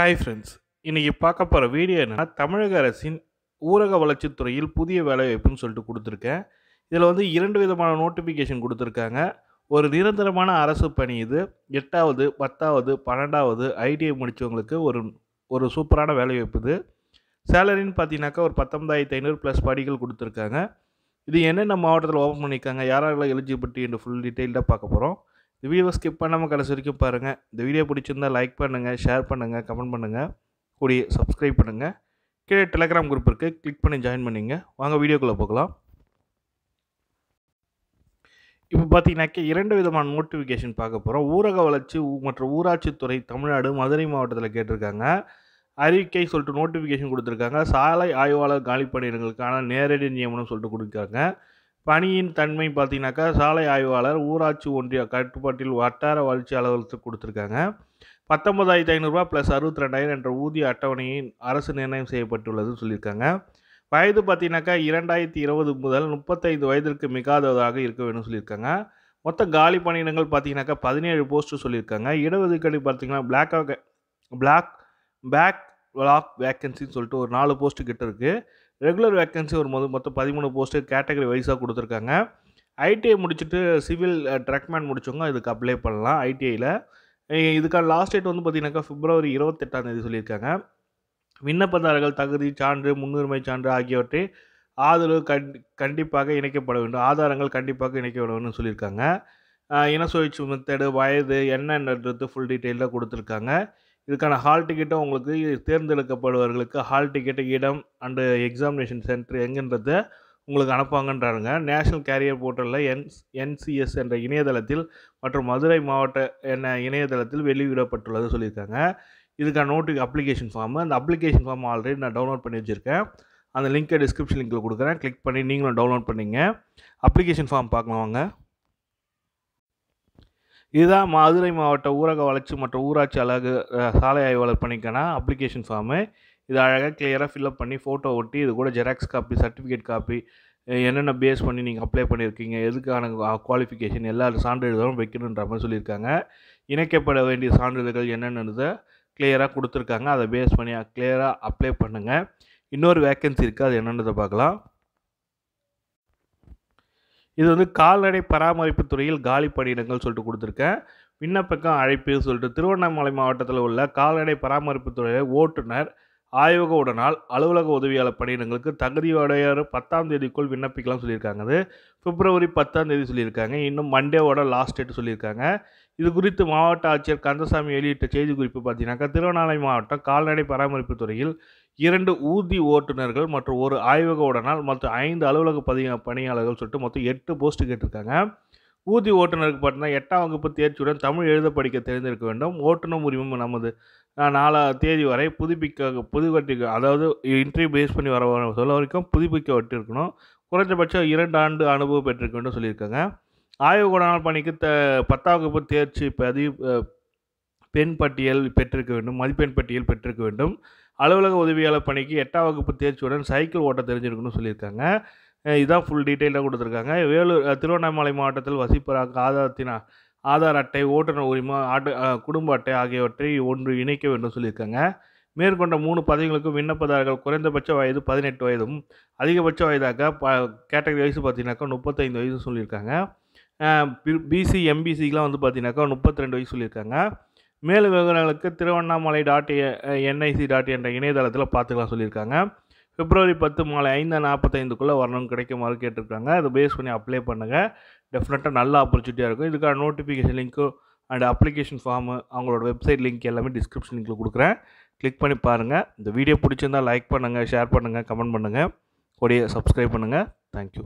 Hi friends இன்றைக்கி பார்க்க போகிற வீடியோ என்னென்னா தமிழக அரசின் ஊரக வளர்ச்சித்துறையில் புதிய வேலைவாய்ப்புன்னு சொல்லிட்டு கொடுத்துருக்கேன். இதில் வந்து இரண்டு விதமான நோட்டிஃபிகேஷன் கொடுத்துருக்காங்க. ஒரு நிரந்தரமான அரசு பணி இது எட்டாவது பத்தாவது பன்னெண்டாவது ஐடிஐ முடித்தவங்களுக்கு ஒரு ஒரு சூப்பரான வேலைவாய்ப்பு இது. சேலரின்னு பார்த்தீங்கன்னாக்கா ஒரு பத்தொன்பதாயிரத்தி ஐநூறு ப்ளஸ் படிகள் கொடுத்துருக்காங்க. இது என்னென்ன மாவட்டத்தில் ஓப்பன் பண்ணியிருக்காங்க? யாரெல்லாம் எலிஜிபிலிட்டி என்று ஃபுல் டீட்டெயில்டாக பார்க்க போகிறோம் இந்த வீடியோ ஸ்கிப் பண்ணாமல் கடைசி வரைக்கும் பாருங்கள் இந்த வீடியோ பிடிச்சிருந்தால் லைக் பண்ணுங்கள் ஷேர் பண்ணுங்கள் கமெண்ட் பண்ணுங்கள் கூடிய சப்ஸ்கிரைப் பண்ணுங்கள் கீழே டெலகிராம் குரூப் இருக்குது கிளிக் பண்ணி ஜாயின் பண்ணிங்க. வாங்க வீடியோக்குள்ளே போகலாம். இப்போ பார்த்தீங்கன்னாக்கா இரண்டு விதமான நோட்டிஃபிகேஷன் பார்க்க போகிறோம் ஊரக வளர்ச்சி மற்றும் ஊராட்சித்துறை தமிழ்நாடு மதுரை மாவட்டத்தில் கேட்டிருக்காங்க. அறிக்கை சொல்லிட்டு நோட்டிஃபிகேஷன் கொடுத்துருக்காங்க. சாலை ஆய்வாளர் காலி பணியிடங்களுக்கான நேரடி நியமனம் சொல்லிட்டு கொடுத்துருக்காங்க. பணியின் தன்மை பார்த்தீங்கன்னாக்கா சாலை ஆய்வாளர் ஊராட்சி ஒன்றிய கட்டுப்பாட்டில் வட்டார வளர்ச்சி அலுவலகத்துக்கு கொடுத்துருக்காங்க. பத்தொன்பதாயிரத்தி ஐநூறுரூவா ப்ளஸ் அறுபத்தி ரெண்டாயிரம் என்ற ஊதிய அட்டவணையின் அரசு நிர்ணயம் செய்யப்பட்டுள்ளதுன்னு சொல்லியிருக்காங்க. வயது பார்த்தீங்கன்னாக்கா இரண்டாயிரத்தி இருபது முதல் முப்பத்தைந்து வயதிற்கு மிகாததாக இருக்க வேணும்னு சொல்லியிருக்காங்க. மொத்த காலி பணியிடங்கள் பார்த்தீங்கன்னாக்கா பதினேழு போஸ்ட்டு சொல்லியிருக்காங்க. இடஒதுக்கீடு பார்த்தீங்கன்னா பிளாக் பிளாக் பேக் பிளாக் வேக்கன்சின்னு சொல்லிட்டு ஒரு நாலு போஸ்ட்டு கிட்ட இருக்குது ரெகுலர் வேக்கன்சி ஒரு மொதல் மொத்தம் பதிமூணு போஸ்ட்டு கேட்டகரி வைஸாக கொடுத்துருக்காங்க. ஐடிஐ முடிச்சுட்டு சிவில் ட்ரக்மேன் முடிச்சவங்க இதுக்கு அப்ளை பண்ணலாம் ஐடிஐயில் இதுக்கான லாஸ்ட் டேட் வந்து பார்த்தீங்கன்னாக்கா பிப்ரவரி இருபத்தெட்டாம் தேதி சொல்லியிருக்காங்க. விண்ணப்பதாரர்கள் தகுதி சான்று முன்னுரிமை சான்று ஆகியவற்றை ஆதரவு கண் கண்டிப்பாக இணைக்கப்பட வேண்டும். ஆதாரங்கள் கண்டிப்பாக இணைக்கப்பட வேண்டும் சொல்லியிருக்காங்க. இன சுழற்சி மெத்தடு வயது என்னன்றது ஃபுல் டீட்டெயிலாக கொடுத்துருக்காங்க. இதுக்கான ஹால் டிக்கெட்டும் உங்களுக்கு தேர்ந்தெடுக்கப்படுபவர்களுக்கு ஹால் டிக்கெட்டு இடம் அண்டு எக்ஸாமினேஷன் சென்டர் எங்கன்றத உங்களுக்கு அனுப்பாங்கன்றாருங்க நேஷனல் கேரியர் போர்ட்டலில் என் என்சிஎஸ் என்ற இணையதளத்தில் மற்றும் மதுரை மாவட்ட என்ன இணையதளத்தில் வெளியிடப்பட்டுள்ளது சொல்லியிருக்காங்க. இதுக்கான நோட்டு அப்ளிகேஷன் ஃபார்மு அந்த அப்ளிகேஷன் ஃபார்ம் ஆல்ரெடி நான் டவுன்லோட் பண்ணி வச்சுருக்கேன். அந்த லிங்க்கை டிஸ்கிரிப்ஷன் லிங்க்கில் கொடுக்குறேன். கிளிக் பண்ணி நீங்களும் டவுன்லோட் பண்ணிங்க. அப்ளிகேஷன் ஃபார்ம் பார்க்கலாம் வாங்க. இதுதான் மதுரை மாவட்ட ஊரக வளர்ச்சி மற்றும் ஊராட்சி அழகு சாலை ஆய்வாளர் பணிக்கான அப்ளிகேஷன் ஃபார்மு இது அழகாக கிளியராக ஃபில்அப் பண்ணி ஃபோட்டோ ஒட்டி இது கூட ஜெராக்ஸ் காப்பி சர்டிஃபிகேட் காப்பி என்னென்ன பேஸ் பண்ணி நீங்கள் அப்ளை பண்ணியிருக்கீங்க எதுக்கான குவாலிஃபிகேஷன் எல்லா சான்றிதழும் வைக்கணுன்ற மாதிரி சொல்லியிருக்காங்க. இணைக்கப்பட வேண்டிய சான்றிதழ்கள் என்னென்னதை கிளியராக கொடுத்துருக்காங்க. அதை பேஸ் பண்ணி கிளியராக அப்ளை பண்ணுங்கள் இன்னொரு வேக்கன்சி இருக்குது அது என்னென்னதை பார்க்கலாம். இது வந்து கால்நடை பராமரிப்பு துறையில் காலி பணியிடங்கள் சொல்லிட்டு கொடுத்துருக்கேன். விண்ணப்பக்கம் அழைப்பு சொல்லிட்டு திருவண்ணாமலை மாவட்டத்தில் உள்ள கால்நடை பராமரிப்பு துறையில் ஓட்டுநர் ஆய்வக உடனால் அலுவலக உதவியாளர் பணியிடங்களுக்கு தகுதியுடையார் பத்தாம் தேதிக்குள் விண்ணப்பிக்கலாம் சொல்லியிருக்காங்க. அது பிப்ரவரி பத்தாம் தேதி சொல்லியிருக்காங்க. இன்னும் மண்டேவோட லாஸ்ட் டேட் சொல்லியிருக்காங்க. இது குறித்து மாவட்ட ஆட்சியர் கந்தசாமி வெளியிட்ட செய்தி குறிப்பு பார்த்தீங்கன்னாக்கா திருவண்ணாமலை மாவட்டம் கால்நடை பராமரிப்பு துறையில் இரண்டு ஊர்தி ஓட்டுநர்கள் மற்றும் ஒரு ஆய்வக உடனால் மொத்தம் ஐந்து அலுவலக பதி பணியாளர்கள் சொல்லிட்டு மொத்தம் எட்டு போஸ்ட் கேட்டிருக்காங்க. ஊர்தி ஓட்டுநருக்கு பார்த்தீங்கன்னா எட்டாம் வகுப்பு தேர்ச்சியுடன் தமிழ் எழுத படிக்க தெரிந்திருக்க வேண்டும். ஓட்டுநர் உரிமம் நமது அஹ், நாலா தேதி வரை புதுப்பிக்க புதுப்பிக்க அதாவது இன்டர்வியூ பேஸ் பண்ணி வர வர சொல்ல வரைக்கும் புதுப்பிக்க இருக்கணும். குறைஞ்சபட்சம் இரண்டு ஆண்டு அனுபவம் பெற்றிருக்கணும்னு வேண்டும் சொல்லியிருக்காங்க. ஆய்வு உடனால் பணிக்கு த பத்தாம் வகுப்பு தேர்ச்சி பதிவு பெண் பட்டியல் பெற்றிருக்க வேண்டும் மதிப்பெண் பட்டியல் பெற்றிருக்க வேண்டும். அலுவலக உதவியாளர் பணிக்கு எட்டாம் வகுப்பு தேர்ச்சியுடன் சைக்கிள் ஓட்ட தெரிஞ்சிருக்கணும்னு சொல்லியிருக்காங்க. இதான் ஃபுல் டீட்டெயிலாக கொடுத்துருக்காங்க. வேலூர் திருவண்ணாமலை மாவட்டத்தில் வசிப்பராக ஆதாரத்தினா ஆதார் அட்டை ஓட்டுநர் உரிமம் ஆட்டு குடும்ப அட்டை ஆகியவற்றை ஒன்று இணைக்க வேண்டும் சொல்லியிருக்காங்க. மேற்கொண்ட மூணு பதவிகளுக்கும் விண்ணப்பதாரர்கள் குறைந்தபட்ச வயது பதினெட்டு வயதும் அதிகபட்ச வயதாக ப கேட்டகரி வயசு பார்த்தீங்கன்னாக்கா முப்பத்தைந்து வயதுன்னு சொல்லியிருக்காங்க. பிசி எம்பிசிக்கெலாம் வந்து பார்த்தீங்கன்னாக்கா முப்பத்தி ரெண்டு வயசு சொல்லியிருக்காங்க. மேலும் விவரங்களுக்கு திருவண்ணாமலை டாட் என்ஐசி டாட் என்ற இணையதளத்தில் பார்த்துக்கலாம் சொல்லியிருக்காங்க. பிப்ரவரி பத்து மாலை ஐந்து நாற்பத்தைந்துக்குள்ளே வரணும் கிடைக்குமாறு கேட்டிருக்காங்க. அதை பேஸ் பண்ணி அப்ளை பண்ணுங்கள் டெஃபினட்டாக நல்ல ஆப்பர்ச்சுனிட்டியாக இருக்கும். இதுக்கான notification link and application form அவங்களோட வெப்சைட் லிங்க் எல்லாமே டிஸ்கிரிப்ஷன் லிங்க்கில் கொடுக்குறேன். கிளிக் பண்ணி பாருங்கள் இந்த வீடியோ பிடிச்சிருந்தால் லைக் பண்ணுங்கள் ஷேர் பண்ணுங்கள் கமெண்ட் பண்ணுங்கள் கூடிய சப்ஸ்கிரைப் பண்ணுங்கள் தேங்க்யூ